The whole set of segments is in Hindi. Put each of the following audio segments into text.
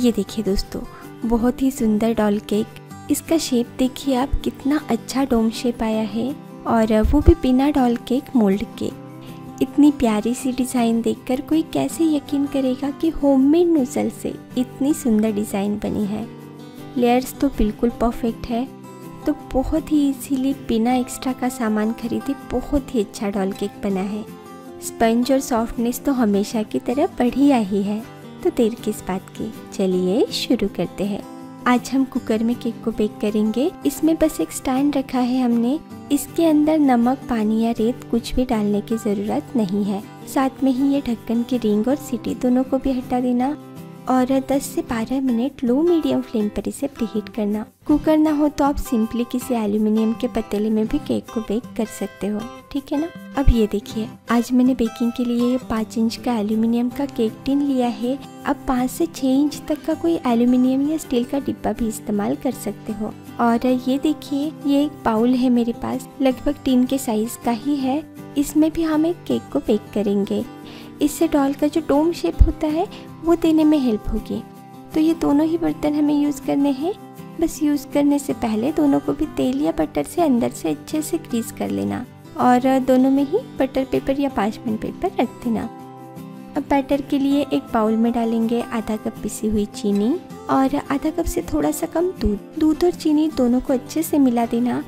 ये देखिए दोस्तों, बहुत ही सुंदर डॉल केक। इसका शेप देखिए आप, कितना अच्छा डोम शेप आया है और वो भी बिना डॉल केक मोल्ड के। इतनी प्यारी सी डिज़ाइन देखकर कोई कैसे यकीन करेगा कि होममेड नूडल से इतनी सुंदर डिज़ाइन बनी है? लेयर्स तो बिल्कुल परफेक्ट है। तो बहुत ही इजीली बिना एक्स्ट्रा का सामान खरीदे बहुत ही अच्छा डॉल केक बना है। स्पंज और सॉफ्टनेस तो हमेशा की तरह बढ़िया ही है। तो देर किस बात की? चलिए शुरू करते हैं। आज हम कुकर में केक को बेक करेंगे। इसमें बस एक स्टैंड रखा है हमने। इसके अंदर नमक, पानी या रेत कुछ भी डालने की ज़रूरत नहीं है। साथ में ही ये ढक्कन की रिंग और सीटी दोनों को भी हटा देना। और 10 से 12 मिनट लो मीडियम फ्लेम पर इसे प्रीहीट करना। कुकर ना हो तो आप सिंपली किसी एल्यूमिनियम के पतीले में भी केक को बेक कर सकते हो, ठीक है ना? अब ये देखिए, आज मैंने बेकिंग के लिए पाँच इंच का एल्यूमिनियम का केक टिन लिया है। अब पाँच से छः इंच तक का कोई एल्यूमिनियम या स्टील का डिब्बा भी इस्तेमाल कर सकते हो। और ये देखिए, ये एक बाउल है मेरे पास, लगभग टिन के साइज़ का ही है। इसमें भी हम एक केक को बेक करेंगे। इससे डॉल का जो डोम शेप होता है, वो देने में हेल्प होगी। तो ये दोनों ही बर्तन हमें यूज़ करने हैं। बस यूज़ करने से पहले दोनों को भी तेल या बटर से अंदर से अच्छे से ग्रीस कर लेना और दोनों में ही बटर पेपर या पाँचमेंट पेपर रख देना। अब बैटर के लिए एक बाउल में डालेंगे आधा कप पिसी हुई चीनी और आधा कप से थोड़ा सा कम दूध। दूध और चीनी दोनों को अच्छे से मिला देना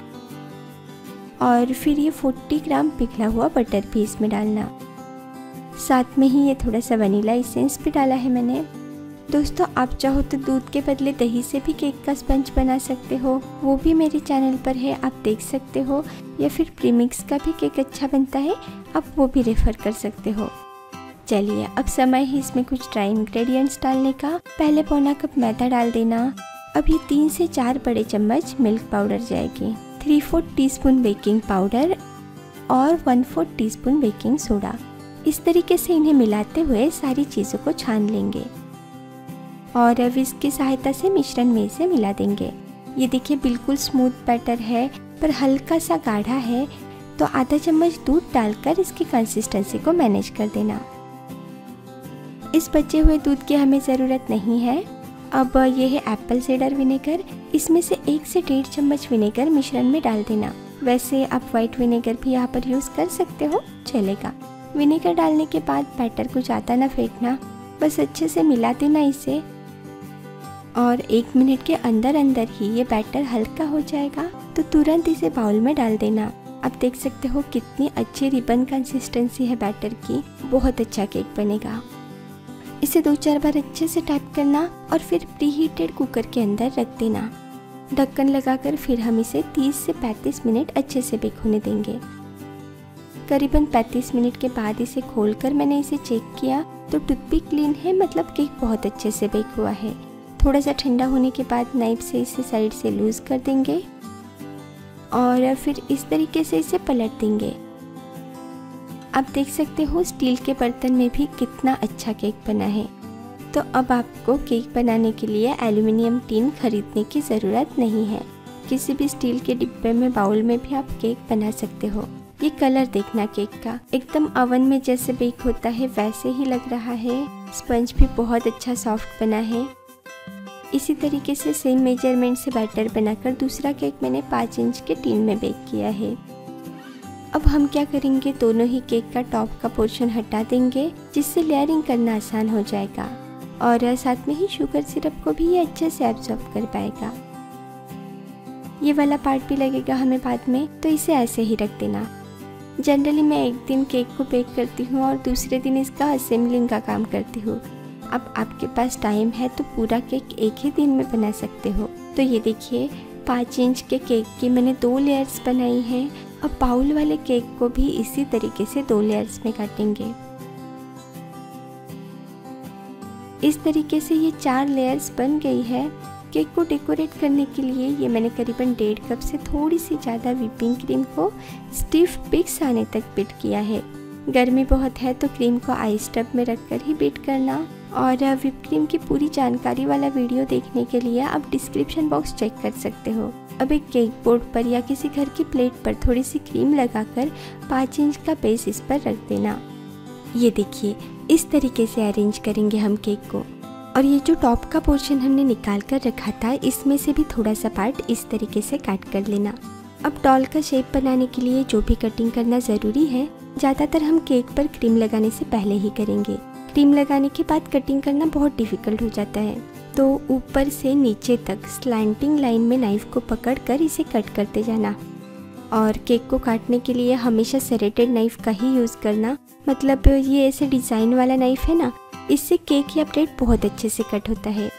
और फिर ये 40 ग्राम पिघला हुआ बटर भी इसमें डालना। साथ में ही ये थोड़ा सा वनीला इसेंस भी डाला है मैंने। दोस्तों, आप चाहो तो दूध के बदले दही से भी केक का स्पंज बना सकते हो। वो भी मेरे चैनल पर है, आप देख सकते हो। या फिर प्रीमिक्स का भी केक अच्छा बनता है, आप वो भी रेफर कर सकते हो। चलिए, अब समय है इसमें कुछ ड्राई इंग्रेडिएंट्स डालने का। पहले पौना कप मैदा डाल देना। ये तीन से चार बड़े चम्मच मिल्क पाउडर जाएगी। Three fourth T baking powder और one fourth T baking soda. इस तरीके से इन्हें मिलाते हुए सारी चीज़ों को छान लेंगे। और अब इसकी सहायता से मिश्रण में इसे मिला देंगे। ये देखिए, बिल्कुल स्मूथ बैटर है, पर हल्का सा गाढ़ा है तो आधा चम्मच दूध डालकर इसकी कंसिस्टेंसी को मैनेज कर देना। इस बचे हुए दूध की हमें ज़रूरत नहीं है। अब ये है एप्पल साइडर विनेगर इसमें से एक से डेढ़ चम्मच विनेगर मिश्रण में डाल देना। वैसे आप व्हाइट विनेगर भी यहाँ पर यूज़ कर सकते हो, चलेगा। विनेगर डालने के बाद बैटर को ज़्यादा ना फेंकना, बस अच्छे से मिला देना इसे। और एक मिनट के अंदर अंदर ही ये बैटर हल्का हो जाएगा तो तुरंत इसे बाउल में डाल देना। आप देख सकते हो कितनी अच्छी रिबन कंसिस्टेंसी है बैटर की, बहुत अच्छा केक बनेगा। इसे दो चार बार अच्छे से टैप करना और फिर प्रीहीटेड कुकर के अंदर रख देना। ढक्कन लगाकर फिर हम इसे 30 से 35 मिनट अच्छे से बेक होने देंगे। करीबन 35 मिनट के बाद इसे खोलकर मैंने इसे चेक किया तो टूथपिक क्लीन है मतलब केक बहुत अच्छे से बेक हुआ है। थोड़ा सा ठंडा होने के बाद नाइफ से इसे साइड से लूज़ कर देंगे और फिर इस तरीके से इसे पलट देंगे। आप देख सकते हो, स्टील के बर्तन में भी कितना अच्छा केक बना है। तो अब आपको केक बनाने के लिए एल्यूमिनियम टीन खरीदने की ज़रूरत नहीं है। किसी भी स्टील के डिब्बे में बाउल में भी आप केक बना सकते हो। ये कलर देखना केक का। एकदम अवन में जैसे बेक होता है, वैसे ही लग रहा है। स्पंज भी बहुत अच्छा सॉफ्ट बना है। इसी तरीके से सेम मेज़रमेंट से बैटर बनाकर दूसरा केक मैंने पाँच इंच के टीन में बेक किया है। अब हम क्या करेंगे? दोनों ही केक का टॉप का पोर्शन हटा देंगे, जिससे लेयरिंग करना आसान हो जाएगा। और साथ में ही शुगर सिरप को भी ये अच्छे से एब्जॉर्ब कर पाएगा। ये वाला पार्ट भी लगेगा हमें बाद में तो इसे ऐसे ही रख देना। जनरली मैं एक दिन केक को बेक करती हूँ और दूसरे दिन इसका असेंबलिंग का काम करती हूँ। अब आपके पास टाइम है तो पूरा केक एक ही दिन में बना सकते हो। तो ये देखिए, पाँच इंच के केक की मैंने दो लेयर्स बनाई हैं अब पाउल वाले केक को भी इसी तरीके से दो लेयर्स में काटेंगे। इस तरीके से ये चार लेयर्स बन गई है। केक को डेकोरेट करने के लिए ये मैंने करीबन डेढ़ कप से थोड़ी सी ज़्यादा विपिंग क्रीम को स्टिफ पिक्स आने तक बीट किया है। गर्मी बहुत है तो क्रीम को आइस टब में रख कर ही बीट करना। और विप क्रीम की पूरी जानकारी वाला वीडियो देखने के लिए आप डिस्क्रिप्शन बॉक्स चेक कर सकते हो। अब एक केक बोर्ड पर या किसी घर की प्लेट पर थोड़ी सी क्रीम लगाकर पाँच इंच का बेस इस पर रख देना। ये देखिए, इस तरीके से अरेंज करेंगे हम केक को। और ये जो टॉप का पोर्शन हमने निकाल कर रखा था, इसमें से भी थोड़ा सा पार्ट इस तरीके से काट कर लेना। अब डॉल का शेप बनाने के लिए जो भी कटिंग करना ज़रूरी है, ज़्यादातर हम केक पर क्रीम लगाने से पहले ही करेंगे। क्रीम लगाने के बाद कटिंग करना बहुत डिफ़िकल्ट हो जाता है। तो ऊपर से नीचे तक स्लैंटिंग लाइन में नाइफ़ को पकड़ कर इसे कट करते जाना। और केक को काटने के लिए हमेशा सेरेटेड नाइफ़ का ही यूज़ करना। मतलब ये ऐसे डिज़ाइन वाला नाइफ़ है ना, इससे केक या ब्रेड बहुत अच्छे से कट होता है।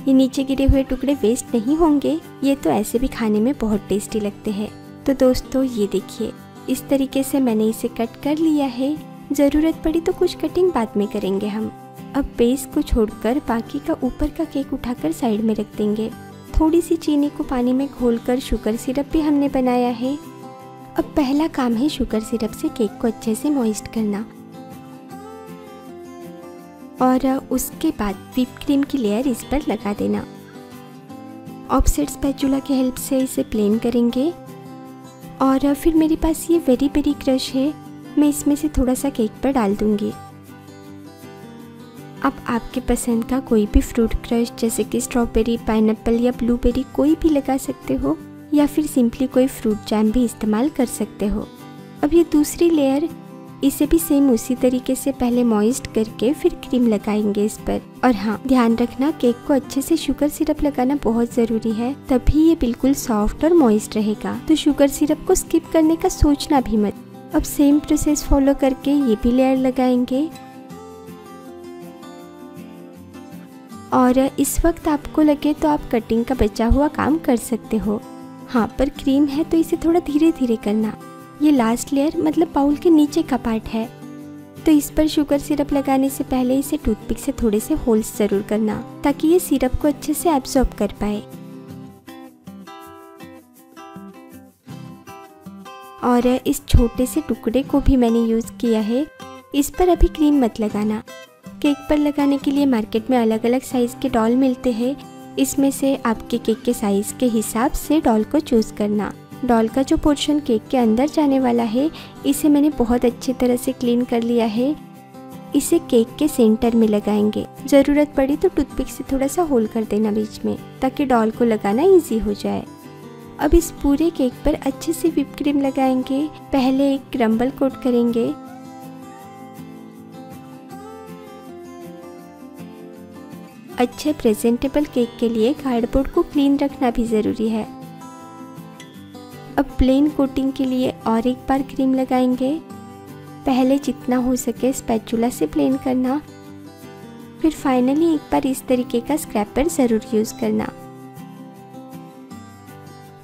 ये नीचे गिरे हुए टुकड़े वेस्ट नहीं होंगे, ये तो ऐसे भी खाने में बहुत टेस्टी लगते हैं। तो दोस्तों, ये देखिए, इस तरीके से मैंने इसे कट कर लिया है। ज़रूरत पड़ी तो कुछ कटिंग बाद में करेंगे हम। अब बेस को छोड़कर बाकी का ऊपर का केक उठाकर साइड में रख देंगे। थोड़ी सी चीनी को पानी में घोलकर शुगर सिरप भी हमने बनाया है। अब पहला काम है शुगर सिरप से केक को अच्छे से मॉइस्ट करना। और उसके बाद व्हिप क्रीम की लेयर इस पर लगा देना। ऑफसेट स्पैचुला की हेल्प से इसे प्लेन करेंगे। और फिर मेरे पास ये वेरी वेरी क्रश है। मैं इसमें से थोड़ा सा केक पर डाल दूँगी। अब आपके पसंद का कोई भी फ्रूट क्रश जैसे कि स्ट्रॉबेरी पाइन या ब्लूबेरी कोई भी लगा सकते हो या फिर सिंपली कोई फ्रूट जैम भी इस्तेमाल कर सकते हो। अब ये दूसरी लेयर इसे भी सेम उसी तरीके से पहले मॉइस्ट करके फिर क्रीम लगाएँगे इस पर। और हाँ ध्यान रखना केक को अच्छे से शुगर सिरप लगाना बहुत ज़रूरी है, तभी ये बिल्कुल सॉफ्ट और मॉइस्ट रहेगा। तो शुगर सिरप को स्किप करने का सोचना भी मत। अब सेम प्रोसेस फॉलो करके ये भी लेयर लगाएँगे। और इस वक्त आपको लगे तो आप कटिंग का बचा हुआ काम कर सकते हो। हाँ पर क्रीम है तो इसे थोड़ा धीरे धीरे करना। ये लास्ट लेयर मतलब बाउल के नीचे का पार्ट है। तो इस पर शुगर सिरप लगाने से पहले इसे टूथपिक से थोड़े से होल्स ज़रूर करना, ताकि ये सिरप को अच्छे से एब्जॉर्ब कर पाए। और इस छोटे से टुकड़े को भी मैंने यूज़ किया है। इस पर अभी क्रीम मत लगाना। केक पर लगाने के लिए मार्केट में अलग अलग साइज़ के डॉल मिलते हैं। इसमें से आपके केक के साइज़ के हिसाब से डॉल को चूज़ करना। डॉल का जो पोर्शन केक के अंदर जाने वाला है, इसे मैंने बहुत अच्छी तरह से क्लीन कर लिया है। इसे केक के सेंटर में लगाएँगे। ज़रूरत पड़ी तो टूथपिक से थोड़ा सा होल कर देना बीच में, ताकि डॉल को लगाना इजी हो जाए। अब इस पूरे केक पर अच्छे से विप क्रीम लगाएँगे। पहले एक क्रम्बल कोट करेंगे। अच्छे प्रेजेंटेबल केक के लिए कार्डबोर्ड को क्लीन रखना भी ज़रूरी है। अब प्लेन कोटिंग के लिए और एक बार क्रीम लगाएँगे। पहले जितना हो सके स्पैचुला से प्लेन करना। फिर फाइनली एक बार इस तरीके का स्क्रैपर ज़रूर यूज़ करना।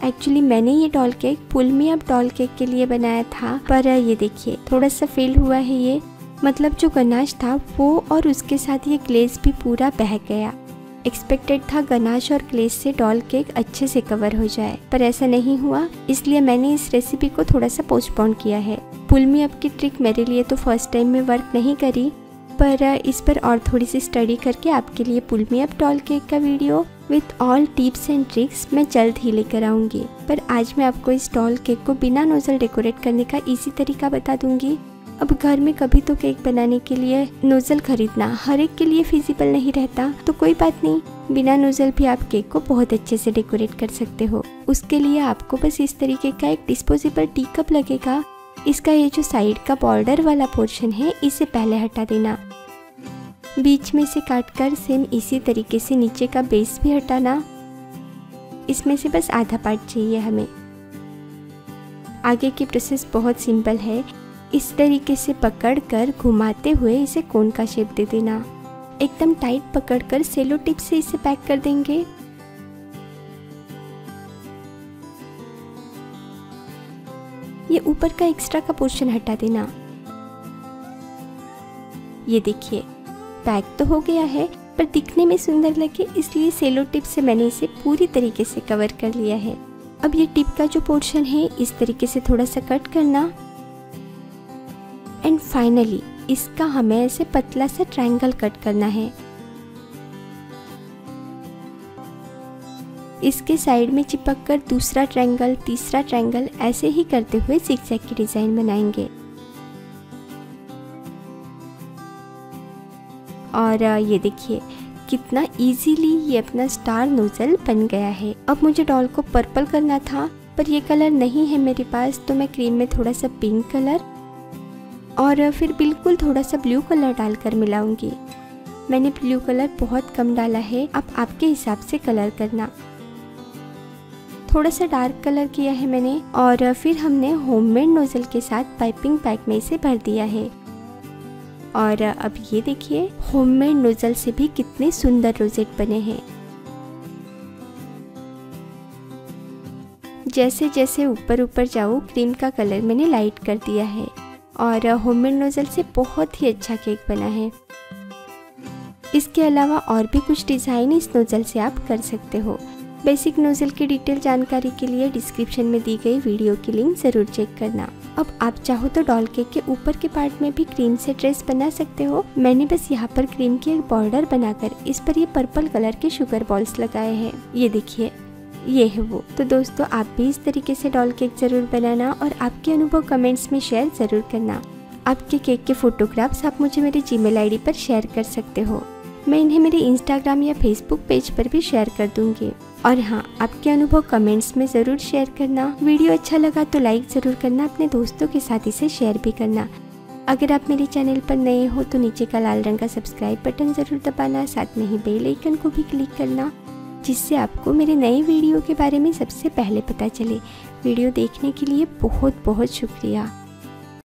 एक्चुअली मैंने ये डॉल केक पुल में अब डॉल केक के लिए बनाया था, पर ये देखिए, थोड़ा सा फेल हुआ है ये। मतलब जो गनाश था, वो और उसके साथ ये ग्लेस भी पूरा बह गया। एक्सपेक्टेड था गनाश और ग्लेस से डॉल केक अच्छे से कवर हो जाए, पर ऐसा नहीं हुआ, इसलिए मैंने इस रेसिपी को थोड़ा सा पोस्टपोन किया है। पुलमी अप की ट्रिक मेरे लिए तो फ़र्स्ट टाइम में वर्क नहीं करी, पर इस पर और थोड़ी सी स्टडी करके आपके लिए pull me up doll cake का video with all tips and tricks मैं जल्द ही लेकर आऊँगी। पर आज मैं आपको इस डॉल केक को बिना नोज़ल डेकोरेट करने का इजी तरीका बता दूँगी। अब घर में कभी तो केक बनाने के लिए नोज़ल खरीदना। हर एक के लिए फिजिबल नहीं रहता तो कोई बात नहीं। बिना नोज़ल भी आप केक को बहुत अच्छे से डेकोरेट कर सकते हो। उसके लिए आपको बस इस तरीके का एक डिस्पोजेबल टी कप लगेगा। इसका ये जो साइड का बॉर्डर वाला पोर्शन है, इसे पहले हटा देना। बीच में से काट कर सेम इसी तरीके से नीचे का बेस भी हटाना। इसमें से बस आधा पार्ट चाहिए हमें। आगे की प्रोसेस बहुत सिंपल है। इस तरीके से पकड़कर घुमाते हुए इसे कोन का शेप दे देना। एकदम टाइट पकड़कर सेलो टिप से इसे पैक कर देंगे। ये ऊपर का एक्स्ट्रा का पोर्शन हटा देना। ये देखिए पैक तो हो गया है, पर दिखने में सुंदर लगे, इसलिए सेलो टिप से मैंने इसे पूरी तरीके से कवर कर लिया है। अब ये टिप का जो पोर्शन है, इस तरीके से थोड़ा सा कट करना। एंड फाइनली इसका हमें ऐसे पतला सा ट्रायंगल कट करना है। इसके साइड में चिपक कर दूसरा ट्रायंगल तीसरा ट्रायंगल ऐसे ही करते हुए जिक्जैक की डिज़ाइन बनाएँगे। और ये देखिए, कितना इजीली ये अपना स्टार नोजल बन गया है। अब मुझे डॉल को पर्पल करना था, पर ये कलर नहीं है मेरे पास तो मैं क्रीम में थोड़ा सा पिंक कलर और फिर बिल्कुल थोड़ा सा ब्लू कलर डालकर मिलाऊँगी। मैंने ब्लू कलर बहुत कम डाला है, अब आपके हिसाब से कलर करना। थोड़ा सा डार्क कलर किया है मैंने और फिर हमने होममेड नोजल के साथ पाइपिंग पैक में इसे भर दिया है। और अब ये देखिए होममेड नोजल से भी कितने सुंदर रोजेट बने हैं। जैसे जैसे ऊपर ऊपर जाऊँ क्रीम का कलर मैंने लाइट कर दिया है। और होममेड नोजल से बहुत ही अच्छा केक बना है। इसके अलावा और भी कुछ डिज़ाइन इस नोज़ल से आप कर सकते हो। बेसिक नोज़ल की डिटेल जानकारी के लिए डिस्क्रिप्शन में दी गई वीडियो की लिंक ज़रूर चेक करना। अब आप चाहो तो डॉल केक के ऊपर के पार्ट में भी क्रीम से ड्रेस बना सकते हो। मैंने बस यहाँ पर क्रीम की एक बॉर्डर बनाकर इस पर ये पर्पल कलर के शुगर बॉल्स लगाए हैं। ये देखिए। ये है वो। तो दोस्तों, आप भी इस तरीके से डॉल केक ज़रूर बनाना और आपके अनुभव कमेंट्स में शेयर ज़रूर करना। आपके केक के फोटोग्राफ्स आप मुझे मेरे जीमेल आईडी पर शेयर कर सकते हो। मैं इन्हें मेरे इंस्टाग्राम या फेसबुक पेज पर भी शेयर कर दूँगी। और हाँ आपके अनुभव कमेंट्स में ज़रूर शेयर करना। वीडियो अच्छा लगा तो लाइक ज़रूर करना, अपने दोस्तों के साथ इसे शेयर भी करना। अगर आप मेरे चैनल पर नए हो तो नीचे का लाल रंग का सब्सक्राइब बटन ज़रूर दबाना, साथ में ही बेल आइकन को भी क्लिक करना। जिससे आपको मेरे नए वीडियो के बारे में सबसे पहले पता चले। वीडियो देखने के लिए बहुत बहुत शुक्रिया।